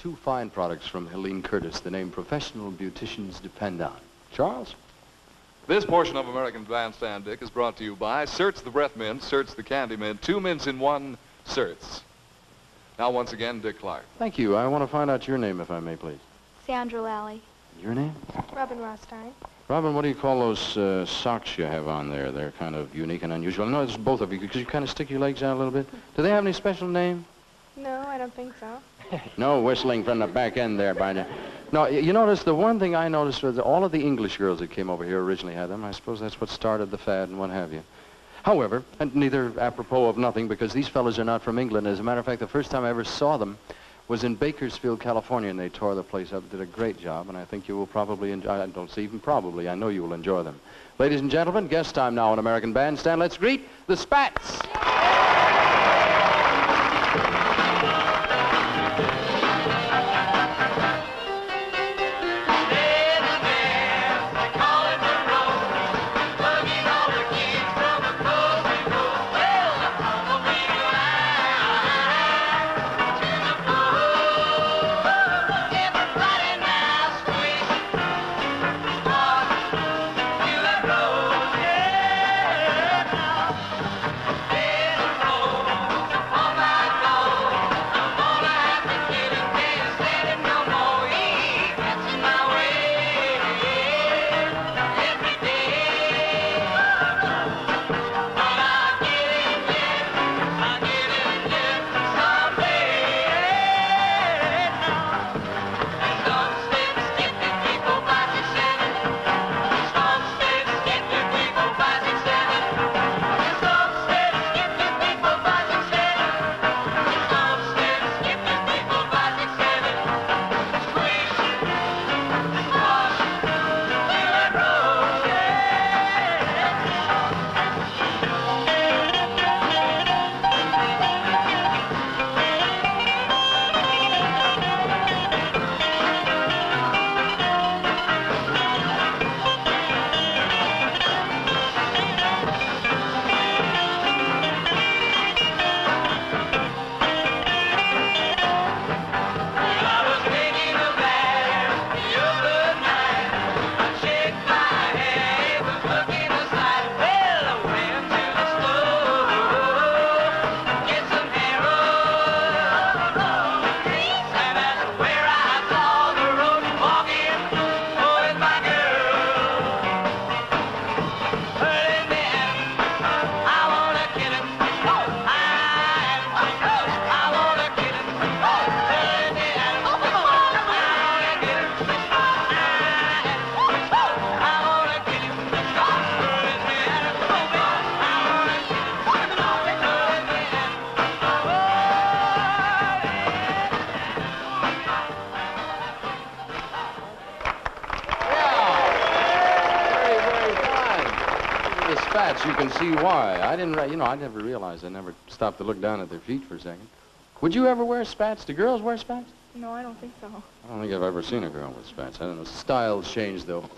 two fine products from Helene Curtis, the name professional beauticians depend on. Charles? This portion of American Bandstand, Dick, is brought to you by Certs the Breath Mint, Certs the Candy Mint, two mints in one Certs. Now, once again, Dick Clark. Thank you. I want to find out your name, if I may, please. Sandra Lally. Your name? Robin Rostein. Robin, what do you call those uh, socks you have on there? They're kind of unique and unusual. I know it's both of you because you kind of stick your legs out a little bit. Do they have any special name? No, I don't think so. No whistling from the back end there, by the... No, you notice the one thing I noticed was all of the English girls that came over here originally had them. I suppose that's what started the fad and what have you. However, and neither apropos of nothing because these fellas are not from England. As a matter of fact, the first time I ever saw them was in Bakersfield, California, and they tore the place up, did a great job, and I think you will probably enjoy, I don't say even probably, I know you will enjoy them. Ladies and gentlemen, guest time now on American Bandstand. Let's greet the Spats. The spats, you can see why. I didn't, re- you know, I never realized. I never stopped to look down at their feet for a second. Would you ever wear spats? Do girls wear spats? No, I don't think so. I don't think I've ever seen a girl with spats. I don't know. Styles change, though.